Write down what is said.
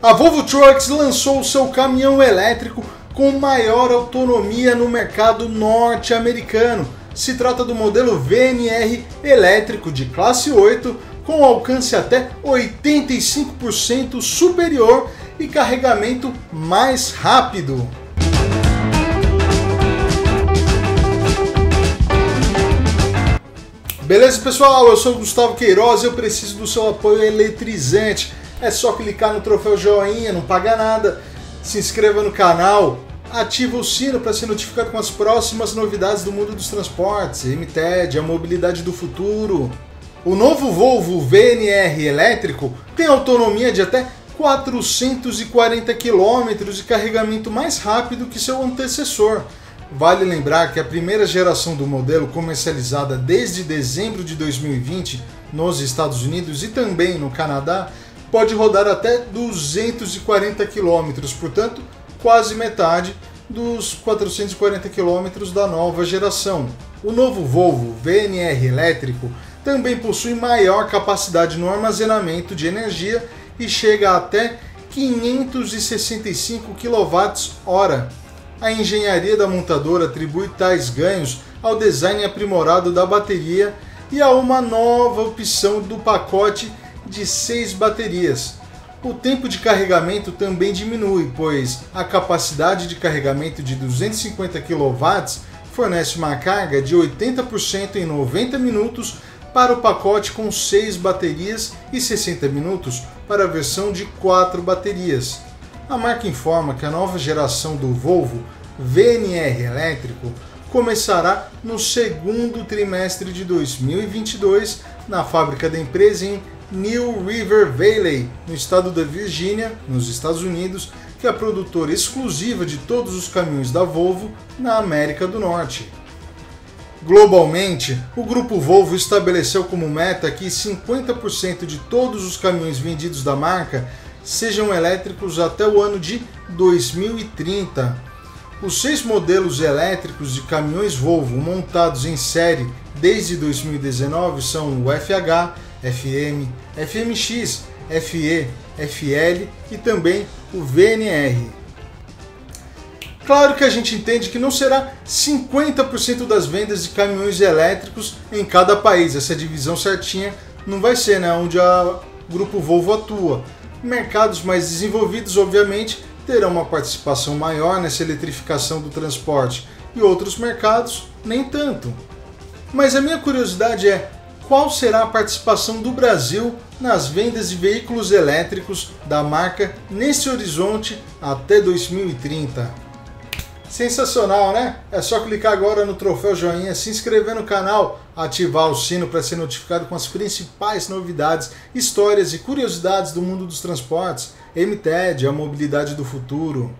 A Volvo Trucks lançou o seu caminhão elétrico com maior autonomia no mercado norte-americano. Se trata do modelo VNR elétrico de classe 8, com alcance até 85% superior e carregamento mais rápido. Beleza, pessoal? Eu sou o Gustavo Queiroz e eu preciso do seu apoio eletrizante. É só clicar no troféu joinha, não paga nada. Se inscreva no canal, ativa o sino para ser notificado com as próximas novidades do mundo dos transportes, MTED, a mobilidade do futuro. O novo Volvo VNR elétrico tem autonomia de até 440 km e carregamento mais rápido que seu antecessor. Vale lembrar que a primeira geração do modelo, comercializada desde dezembro de 2020 nos Estados Unidos e também no Canadá, pode rodar até 240 km, portanto, quase metade dos 440 km da nova geração. O novo Volvo VNR elétrico também possui maior capacidade no armazenamento de energia e chega até 565 kWh a engenharia da montadora atribui tais ganhos ao design aprimorado da bateria e a uma nova opção do pacote de seis baterias. O tempo de carregamento também diminui, pois a capacidade de carregamento de 250 kW fornece uma carga de 80% em 90 minutos para o pacote com 6 baterias e 60 minutos para a versão de 4 baterias. A marca informa que a nova geração do Volvo VNR elétrico começará no segundo trimestre de 2022 na fábrica da empresa em New River Valley, no estado da Virgínia, nos Estados Unidos, que é a produtora exclusiva de todos os caminhões da Volvo na América do Norte. Globalmente, o grupo Volvo estabeleceu como meta que 50% de todos os caminhões vendidos da marca sejam elétricos até o ano de 2030. Os seis modelos elétricos de caminhões Volvo montados em série desde 2019 são o FH, FM, FMX, FE, FL e também o VNR. Claro que a gente entende que não será 50% das vendas de caminhões elétricos em cada país. Essa divisão certinha não vai ser, né? Onde a Grupo Volvo atua. Mercados mais desenvolvidos, obviamente, terão uma participação maior nessa eletrificação do transporte e outros mercados nem tanto. Mas a minha curiosidade é qual será a participação do Brasil nas vendas de veículos elétricos da marca nesse horizonte até 2030. Sensacional, né? É só clicar agora no troféu joinha, se inscrever no canal, ativar o sino para ser notificado com as principais novidades, histórias e curiosidades do mundo dos transportes, MTED, a mobilidade do futuro.